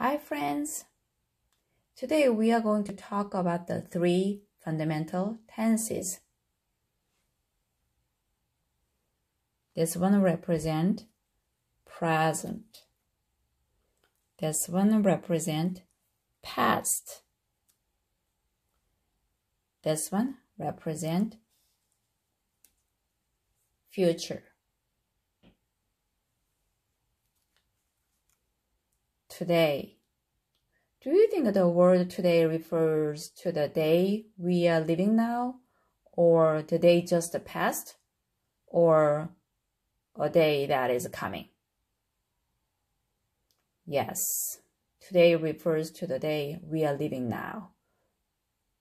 Hi, friends. Today we are going to talk about the three fundamental tenses. This one represent present. This one represent past. This one represent future. Today. Do you think the word today refers to the day we are living now, or the day just passed, or a day that is coming? Yes, today refers to the day we are living now.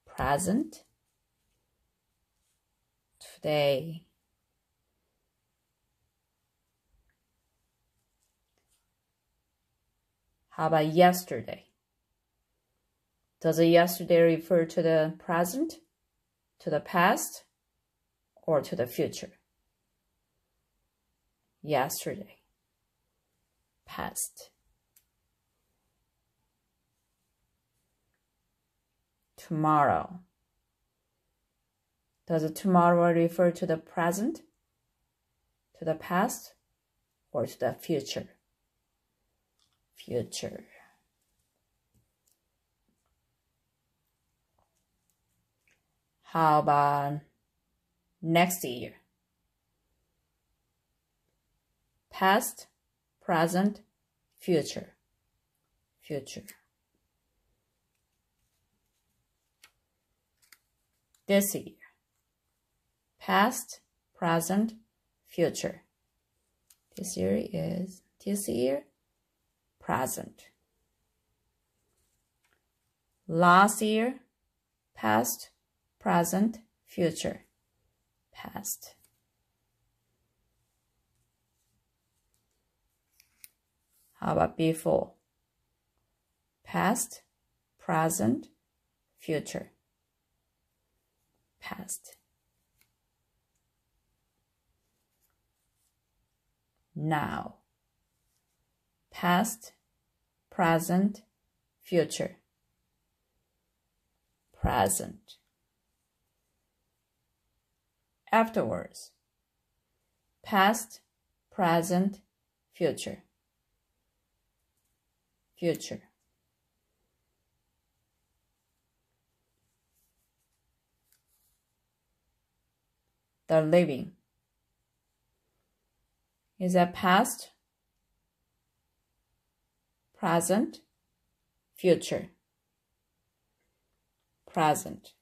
Present, today. How about yesterday? Does yesterday refer to the present, to the past, or to the future? Yesterday, past. Tomorrow. Does tomorrow refer to the present, to the past, or to the future? Future. How about next year? Past, present, future. Future. This year. Past, present, future. This year is this year, present. Last year, past, present, future, past. How about before? Past, present, future, past. Now, past, present, future, present afterwards. Past, present, future. Future. The living. Is that past, present, future? Present.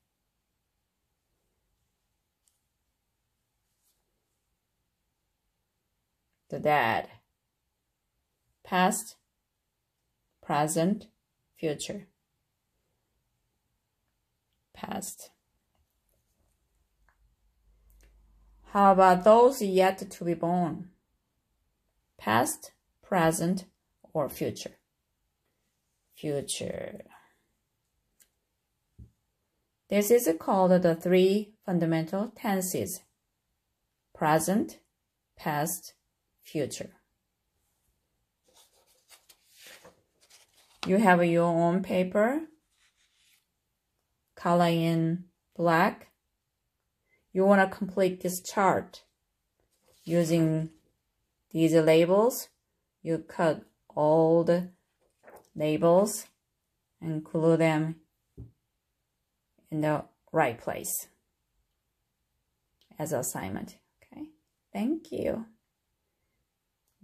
the dead. Past, present, future. Past. How about those yet to be born? Past, present, or future? Future. This is called the three fundamental tenses. Present, past, future. You have your own paper, color in black. You want to complete this chart using these labels. You cut all the labels and glue them in the right place as assignment. Okay, thank you.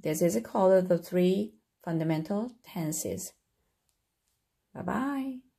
This is called the three fundamental tenses. Bye bye.